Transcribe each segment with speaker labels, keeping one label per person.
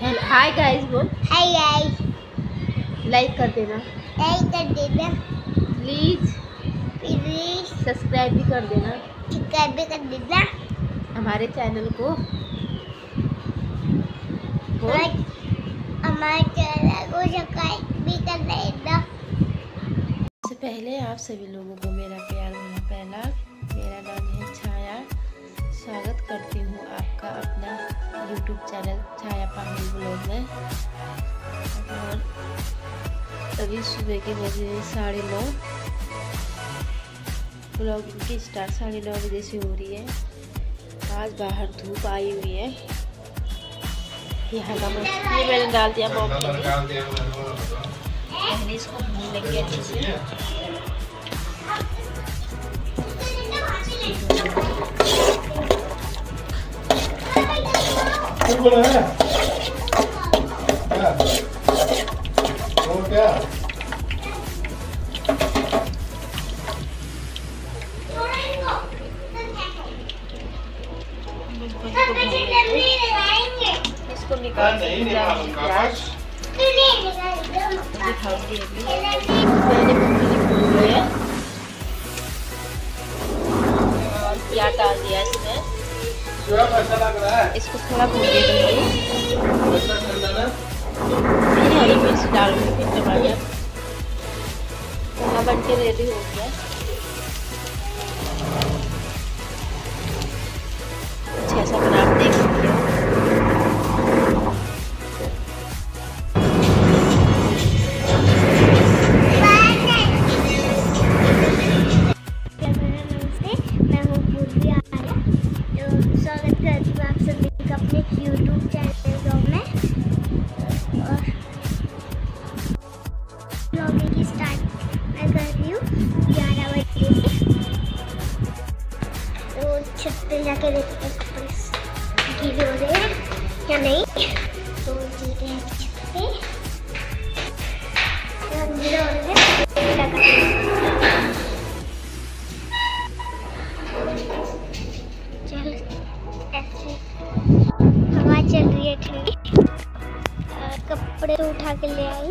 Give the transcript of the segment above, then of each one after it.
Speaker 1: Hi guys बोल।
Speaker 2: Hi guys
Speaker 1: like कर देना।
Speaker 2: लाइक कर देना।
Speaker 1: प्लीज़
Speaker 2: प्लीज़
Speaker 1: सब्सक्राइब भी कर देना।
Speaker 2: सब्सक्राइब भी कर देना।
Speaker 1: हमारे चैनल को।
Speaker 2: हमारे चैनल को सब्सक्राइब भी कर देना।
Speaker 1: सबसे पहले आप सभी लोगों को मेरा प्यार भरा पहला। मेरा नाम है छाया। स्वागत करती हूँ यूट्यूब चैनल छाया पानी ब्लॉग में। और अभी सुबह के बजे साढ़े नौ। ब्लॉगिंग की स्टार्ट साढ़े नौ बजे से हो रही है। आज बाहर धूप आई हुई है। यहाँ का ये मैंने डाल दिया मॉम के लिए। इसको भून लेंगे अच्छे से।
Speaker 3: क्यों बोला है क्या वो क्या
Speaker 1: इसको निकाल
Speaker 3: नहीं निकाल
Speaker 1: दिखाऊँगी अभी इसको थोड़ा भून दूँगी हरी मिर्च फिर टमाटर बन के रेडी हो गया।
Speaker 2: अच्छा सा बना जाके देखते हैं कपड़े गीले हो रहे हैं या नहीं? तो चलते हैं। छत तो गीले हो रहे हैं चल, ऐसे। हवा चल रही है ठंडी कपड़े तो उठा के ले आई।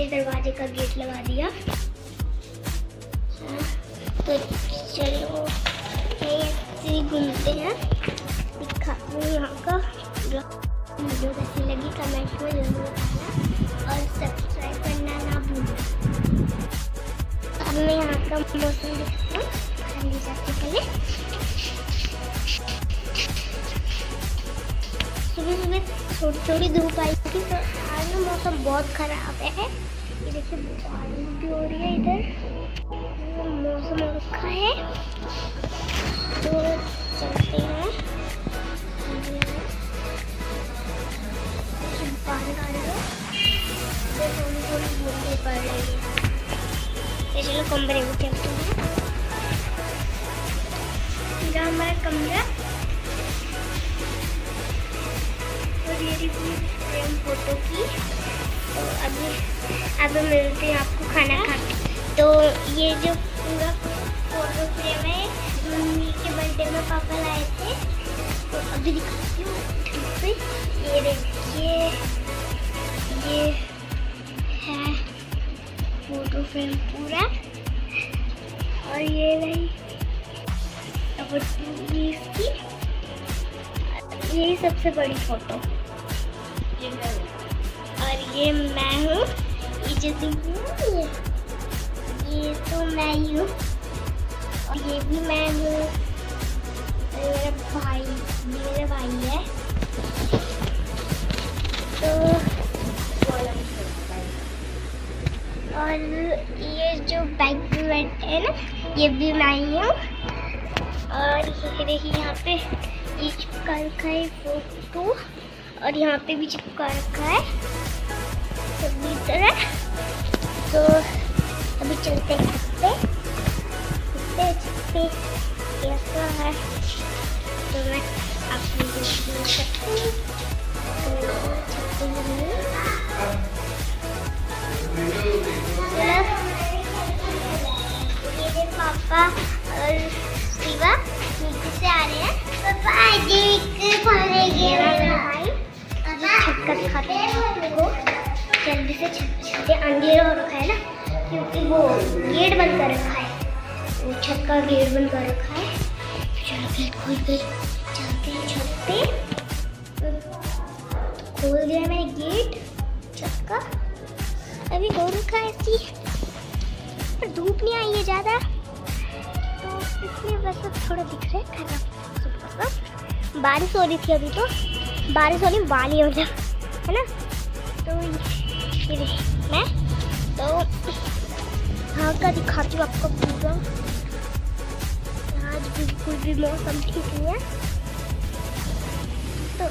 Speaker 2: मेरे दरवाजे का गेट लगा दिया। तो चलो घूमते हैं। दिखाती हूँ यहाँ का वीडियो कैसी लगी, कमेंट में ज़रूर बताना और सब्सक्राइब करना ना भूलना अब मैं यहाँ का मौसम दिखाती हूँ। पहले सुबह सुबह थोड़ी थोड़ी धूप आई मौसम बहुत खराब है। ये देखिए, बारिश भी हो रही है इधर। मौसम रखा है। तो चलते हैं। चलो कमरे में चलते हैं। हमारा कमरा। और ये फ़ोटो की। तो अभी अब मिलते हैं आपको खाना खा तो ये जो पूरा फ़ोटो फ्रेम है, मम्मी के बर्थडे में पापा लाए थे। तो अभी दिखाती हूँ ये देखिए, ये है फ़ोटो फ्रेम पूरा। और ये रही इसकी। यही सबसे बड़ी फ़ोटो और ये मैं हूँ, ये जो दिख रही है ये तो मैं ही हूँ। और ये भी मैं हूँ। मेरा भाई मेरा भाई है। तो और ये जो बैग पे बैठे हैं ना, ये भी मैं ही हूँ। और ये रही यहाँ पे, ये चिपका रखा है फ़ोटो और यहाँ पे भी चिपका रखा है। सभी तरह तो अभी चलते हैं कैसा है। तो मैं आपको सकती हूँ। तो जल्दी से छत छत अंधेरा हो रखा है ना, क्योंकि वो गेट बंद कर रखा है। वो छत का गेट बंद कर रखा है। चलो गेट खोल के चलते हैं छत पे खोल दिया मैंने गेट, छत का। अभी हो रखा है ऐसी पर धूप नहीं आई है ज़्यादा। तो इसलिए वैसे थोड़ा दिख रहा है खराब बारिश हो रही थी अभी तो। बारिश होने वाली है मतलब है ना? तो मैं तो हाँ का दिखाती हूँ आपको पूरा। आज बिल्कुल भी मौसम ठीक नहीं है। तो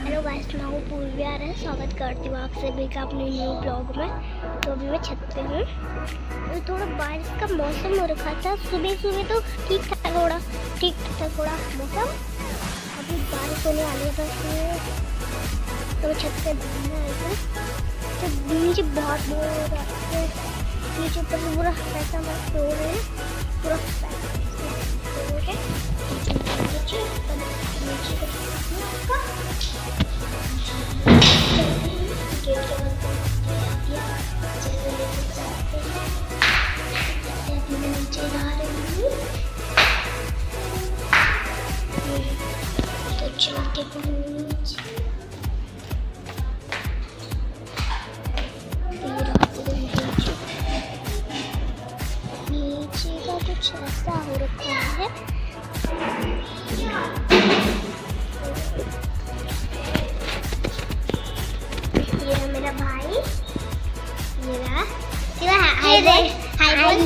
Speaker 2: हेलो गाइस, मैं हूँ पूर्वी आ रहा है स्वागत करती हूँ आप सभी का अपने न्यू ब्लॉग में। तो अभी मैं छत पे हूँ। तो थोड़ा बारिश का मौसम हो रखा था। सुबह सुबह तो ठीक था, थोड़ा, ठीक था, थोड़ा मौसम। अभी बारिश होने वाली है इसलिए तो छत घूमने आई हूँ तो नीचे बहुत बोर हो रहा है नीचे ऊपर से पूरा पैसा सो रहे हैं पूरा पैसा सो नीचे नीचे का कुछ ऐसा हो रखा है। ये है मेरा भाई। ये रहा। सिवा हाय बोल हाय बोल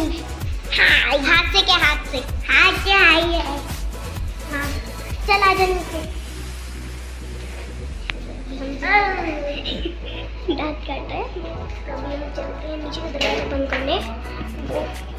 Speaker 2: हाय। हाथ से क्या हाथ से? हाथ से हाय है। हाँ। चल आ जा नीचे। दांत काट रहे हैं। अभी हम चलते हैं नीचे दरवाज़ा बंद करने।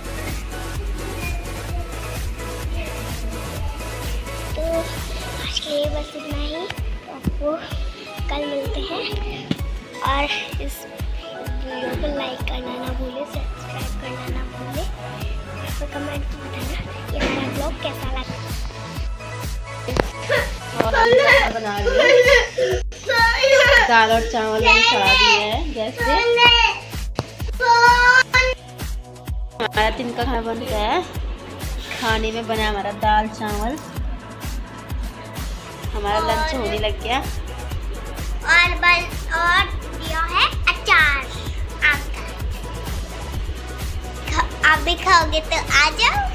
Speaker 2: आज के लिए बस इतना ही। आपको कल मिलते हैं। और इस वीडियो को लाइक करना ना भूले सब्सक्राइब करना ना भूले और कमेंट में बताना ये हमारा ब्लॉग कैसा लगा।
Speaker 1: दाल और चावल चढ़ा दिए हैं गैस हमारा दिन का खाना बन गया है। खाने में बना हमारा दाल, चावल। हमारा लंच होने लग गया।
Speaker 2: और बन और दिया है अचार आम का। आप भी खाओगे तो आ जाओ।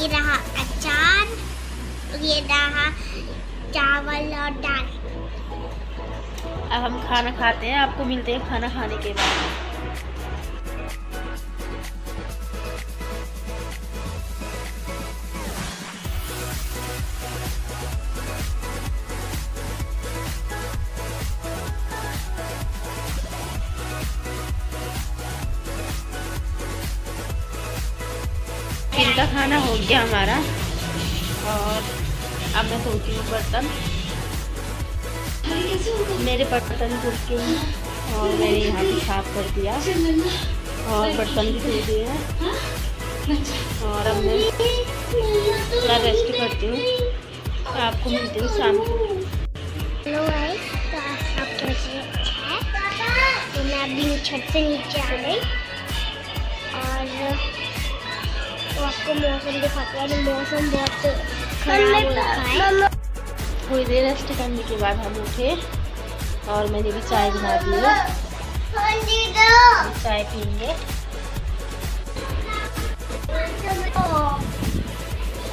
Speaker 2: ये रहा अचार ये रहा चावल और दाल।
Speaker 1: अब हम खाना खाते हैं आपको मिलते हैं खाना खाने के बाद। का खाना हो गया हमारा। और अब मैं धोती हूँ बर्तन। मेरे बर्तन धुल के और मैंने यहाँ भी साफ़ कर दिया। और बर्तन भी धो दिए हैं। और अब मैं थोड़ा रेस्ट करती हूँ? आपको मिलती हूँ शाम को।
Speaker 2: तो तो मैं अभी छत से नीचे आ गई। और तो आपको मौसम दिखाते हैं। मौसम बहुत खराब हो है।
Speaker 1: थोड़ी देर रेस्ट करने के बाद हम उठे और मैंने भी चाय बना दी है। चाय पीएँगे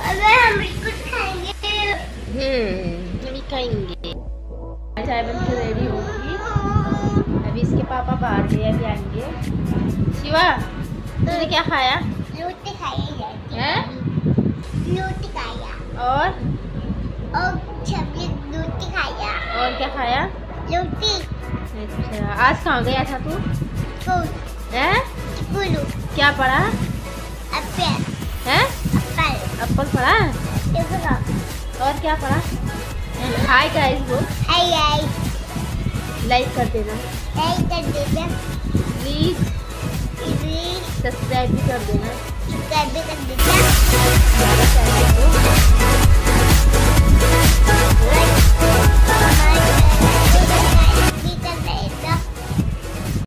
Speaker 2: अगर हम खाएँगे।
Speaker 1: हम्म खाएँगे चाय बन के रेडी होगी। अभी इसके पापा बाहर गए अभी आएँगे। शिवा तूने क्या खाया?
Speaker 2: रोटी खाई
Speaker 1: है
Speaker 2: रोटी खाया।
Speaker 1: और?
Speaker 2: और सब्ज़ी रोटी खाया।
Speaker 1: और क्या खाया?
Speaker 2: रोटी।
Speaker 1: अच्छा आज कहाँ गया था तू?
Speaker 2: स्कूल।
Speaker 1: क्या पढ़ा?
Speaker 2: एप्पल
Speaker 1: है?
Speaker 2: एप्पल
Speaker 1: एप्पल पढ़ा? और क्या पढ़ा? हाय गाइस वो।
Speaker 2: हाय हाय
Speaker 1: लाइक कर देना।
Speaker 2: लाइक कर देना।
Speaker 1: प्लीज़
Speaker 2: प्लीज़
Speaker 1: सब्सक्राइब भी कर देना।
Speaker 2: subscribe button. Like,
Speaker 1: comment, and subscribe.